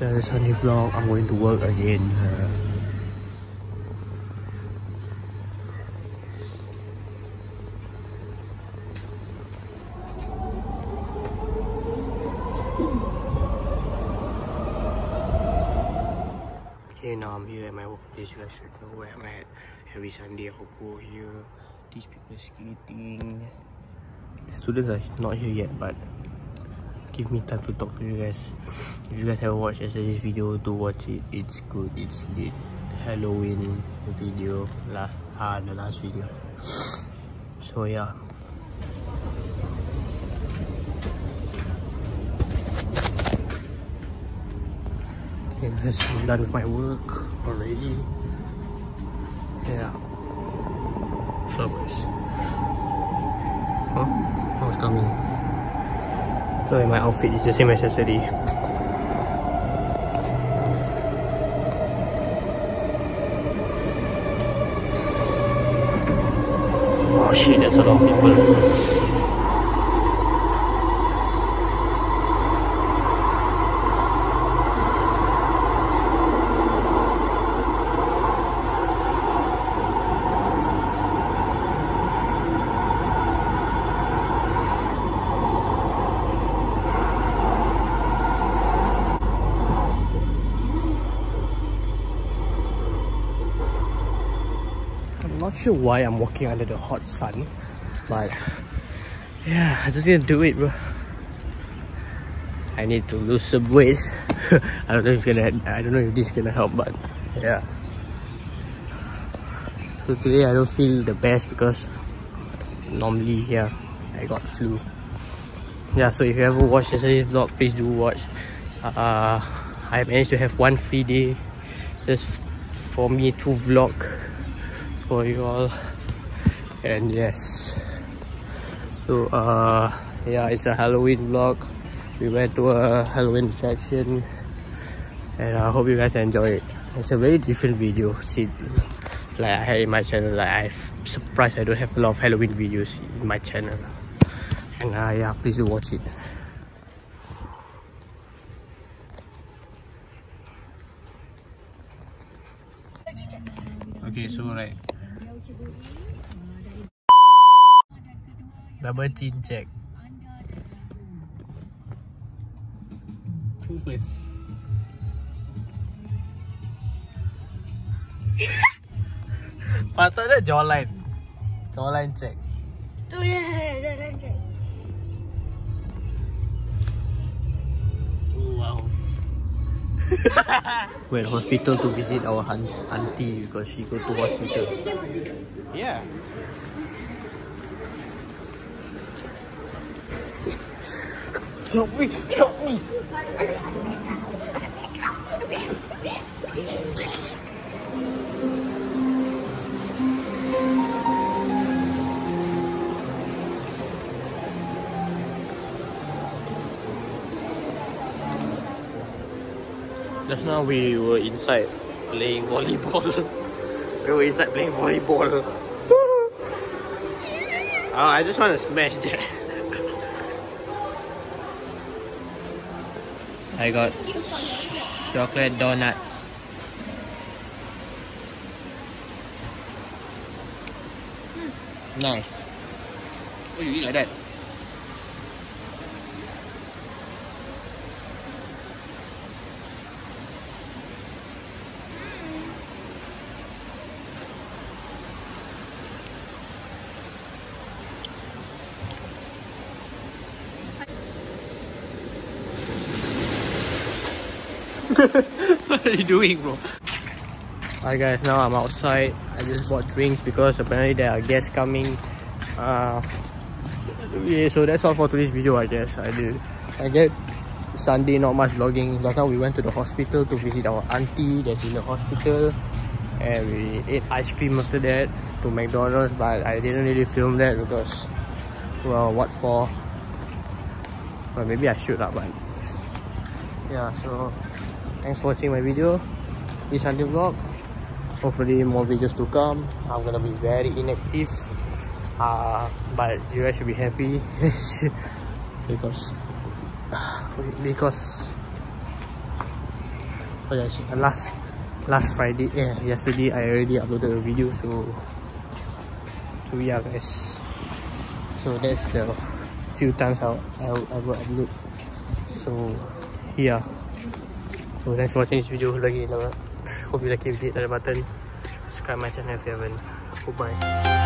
another Sunday vlog. I'm going to work again. Uh, Okay, now I'm here at my workplace. You guys should know where I'm at. Every Sunday I'll go here. These people skating. The students are not here yet, but give me time to talk to you guys. If you guys haven't watched yesterday's video, do watch it. It's good. It's lit. Halloween video. Last ah the last video. So yeah. Okay, guys, I'm done with my work already. Yeah. Flowers. Huh? What's coming? So my outfit is the same as yesterday. Oh shit, that's a lot of people. I'm not sure why I'm walking under the hot sun, but yeah, I just gonna do it, bro. I need to lose some weight. I don't know if gonna. I don't know if this is gonna help, but yeah. So today I don't feel the best because normally yeah, I got flu. Yeah, so if you ever watched yesterday's vlog, please do watch. Uh, I managed to have one free day just for me to vlog for you all. And yes. So uh yeah it's a halloween vlog. We went to a halloween attraction and i hope you guys enjoy it. It's a very different video. See like i had in my channel like i'm surprised i don't have a lot of halloween videos in my channel. And uh yeah please do watch it. Okay so Double chin check. Two first. Patut dah jawline. Jawline check. Tu ya, jawline check. Went hospital to visit our hun- auntie because she go to hospital. Yeah. Help me! Help me! Just now we were inside playing volleyball. we were inside playing volleyball. oh, I just want to smash that. I got chocolate donuts. Hmm. Nice. Oh, you eat like that? what are you doing, bro? Hi guys, now I'm outside. I just bought drinks because apparently there are guests coming. Uh, yeah, so that's all for today's video, I guess. I did. I get Sunday, not much vlogging. Last time we went to the hospital to visit our auntie that's in the hospital. And we ate ice cream after that to McDonald's, but I didn't really film that because, well, what for? Well, maybe I should but yeah, so thanks for watching my video. This Sunday vlog. Hopefully more videos to come. I'm gonna be very inactive. Uh but you guys should be happy. Because because oh yeah last last Friday yeah yesterday I already uploaded a video so so yeah guys. So that's the few times I I, I will upload. So yeah so thanks for watching this video lagi. Hope you like it hit the button. Subscribe my channel if you haven't. Goodbye